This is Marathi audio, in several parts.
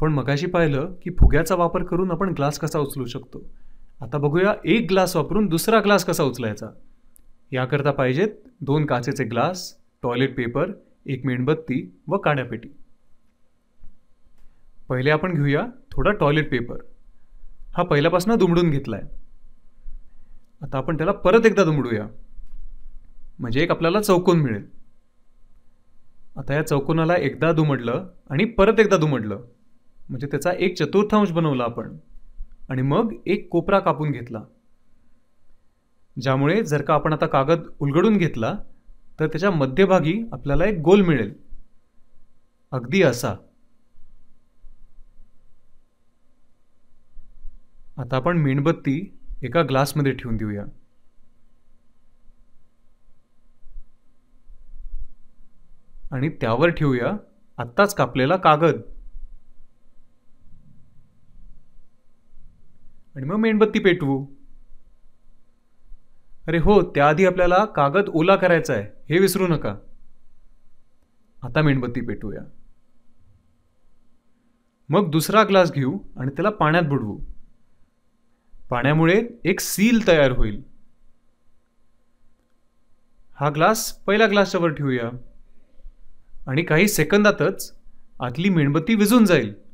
आपण मगाशी पाहिलं की फुग्याचा वापर करून आपण ग्लास कसा उचलू शकतो. आता बघूया एक ग्लास वापरून दुसरा ग्लास कसा उचलायचा? याकरता पाहिजेत दोन काचेचे ग्लास टॉयलेट पेपर एक मेणबत्ती व काड्यापेटी पहिले आपण घेऊया थोडा टॉयलेट पेपर. हा पहिल्यापासून दुमडून घेतला आहे आता आपण त्याला परत एकदा दुमडूया. म्हणजे एक आपल्याला चौकोन मिळेल. आता या चौकोनाला एकदा दुमडलं आणि परत एकदा दुमडलं. म्हणजे त्याचा एक चतुर्थांश बनवला आपण. आणि मग एक कोपरा कापून घेतला. ज्यामुळे जर का आपण आता कागद उलगडून घेतला तर त्याच्या मध्यभागी आपल्याला एक गोल मिळेल. अगदी असा. आता आपण मेणबत्ती एका ग्लासमध्ये ठेवून देऊया. आणि त्यावर ठेवूया आत्ताच कापलेला कागद. आणि मग मेणबत्ती पेटवू. अरे हो त्याआधी आपल्याला कागद ओला करायचा आहे हे विसरू नका. आता मेणबत्ती पेटवूया. मग दुसरा ग्लास घेऊ आणि त्याला पाण्यात बुडवू. पाण्यामुळे एक सील तयार होईल. हा ग्लास पहिल्या ग्लासच्यावर ठेवूया. आणि काही सेकंदातच आतली मेणबत्ती विझून जाईल.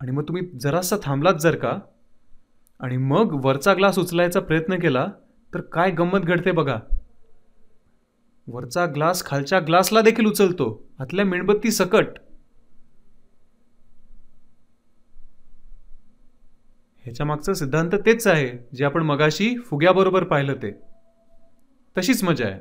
आणि मग तुम्ही जरासा थांबलात जर का आणि मग वरचा ग्लास उचलायचा प्रयत्न केला तर काय गंमत घडते बघा. वरचा ग्लास खालच्या ग्लासला देखील उचलतो आतल्या मेणबत्ती सकट. ह्याच्या मागचा सिद्धांत तेच आहे जे आपण मगाशी फुग्याबरोबर पाहिलं ते. तशीच मजा आहे.